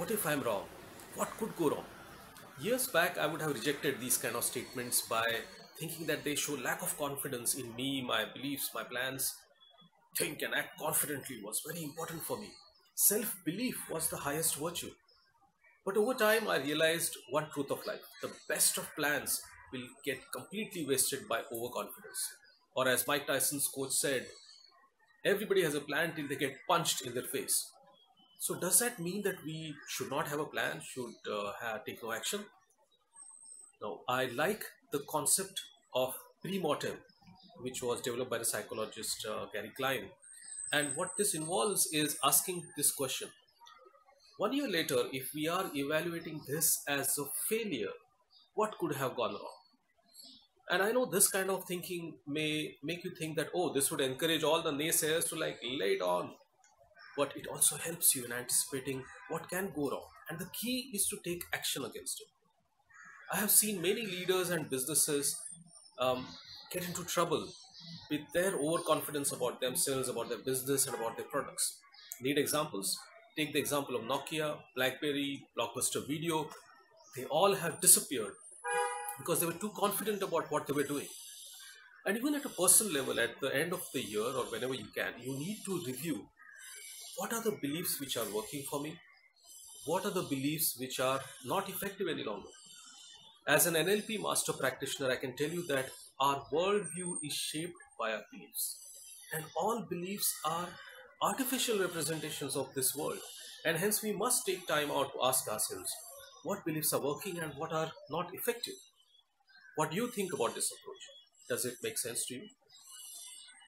What if I'm wrong? What could go wrong? Years back, I would have rejected these kind of statements by thinking that they show lack of confidence in me, my beliefs, my plans. Think and act confidently was very important for me. Self belief was the highest virtue. But over time, I realized one truth of life the best of plans will get completely wasted by overconfidence. Or, as Mike Tyson's coach said, everybody has a plan till they get punched in their face. So, does that mean that we should not have a plan, should uh, have, take no action? No, I like the concept of pre-mortem, which was developed by the psychologist uh, Gary Klein. And what this involves is asking this question one year later, if we are evaluating this as a failure, what could have gone wrong? And I know this kind of thinking may make you think that, oh, this would encourage all the naysayers to like lay it on. But it also helps you in anticipating what can go wrong. And the key is to take action against it. I have seen many leaders and businesses um, get into trouble with their overconfidence about themselves, about their business, and about their products. Need examples? Take the example of Nokia, Blackberry, Blockbuster Video. They all have disappeared because they were too confident about what they were doing. And even at a personal level, at the end of the year or whenever you can, you need to review what are the beliefs which are working for me? What are the beliefs which are not effective any longer? As an NLP master practitioner, I can tell you that our worldview is shaped by our beliefs. And all beliefs are artificial representations of this world. And hence, we must take time out to ask ourselves what beliefs are working and what are not effective. What do you think about this approach? Does it make sense to you?